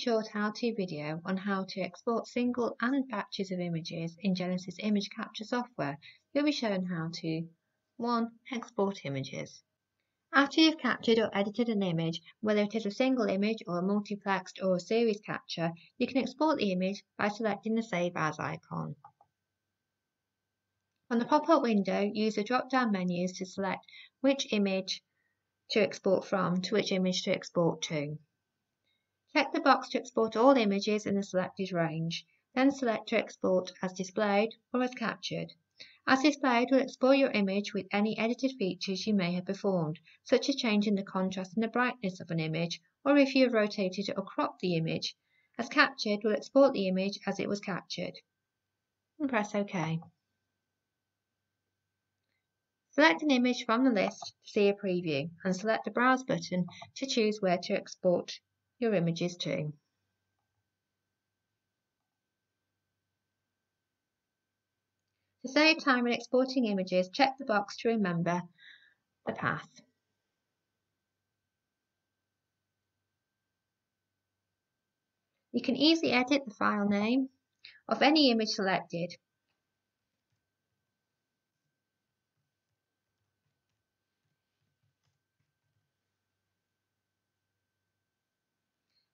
short how-to video on how to export single and batches of images in GeneSys image capture software. You'll be shown how to 1. Export images. After you've captured or edited an image, whether it is a single image or a multiplexed or a series capture, you can export the image by selecting the Save As icon. On the pop-up window, use the drop-down menus to select which image to export from to which image to export to. Check the box to export all images in the selected range, then select to export as displayed or as captured. As displayed will export your image with any edited features you may have performed, such as changing the contrast and the brightness of an image, or if you have rotated or cropped the image. As captured will export the image as it was captured. And press OK. Select an image from the list to see a preview and select the Browse button to choose where to export your images to. To save time when exporting images, check the box to remember the path. You can easily edit the file name of any image selected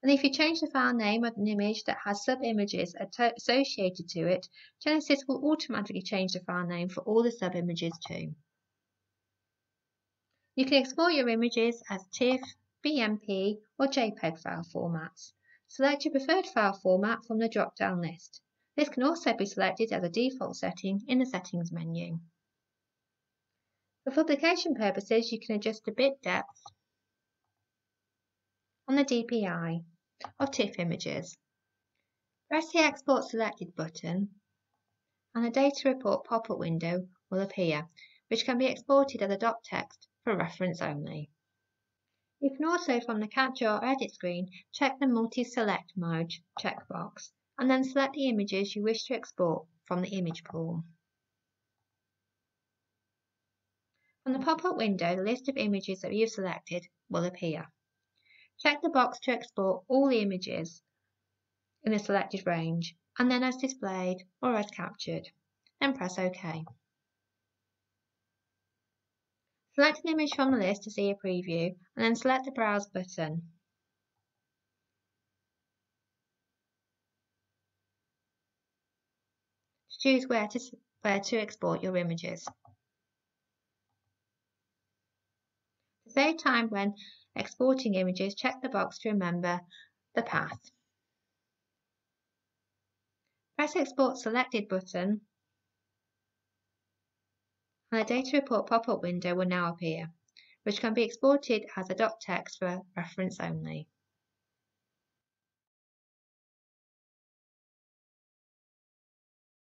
And if you change the file name of an image that has sub-images associated to it, GeneSys will automatically change the file name for all the sub-images too. You can export your images as TIFF, BMP or JPEG file formats. Select your preferred file format from the drop-down list. This can also be selected as a default setting in the Settings menu. For publication purposes, you can adjust the bit depth on the DPI of TIFF images. Press the Export Selected button and a Data Report pop-up window will appear, which can be exported as a .text for reference only. You can also from the Capture or Edit screen check the Multi-Select Mode checkbox and then select the images you wish to export from the image pool. From the pop-up window, the list of images that you've selected will appear. Check the box to export all the images in the selected range and then as displayed or as captured. Then press OK. Select an image from the list to see a preview and then select the Browse button. To choose where to, where to export your images. Save time when exporting images, check the box to remember the path. Press Export Selected button and the Data Report pop-up window will now appear, which can be exported as a docx for reference only.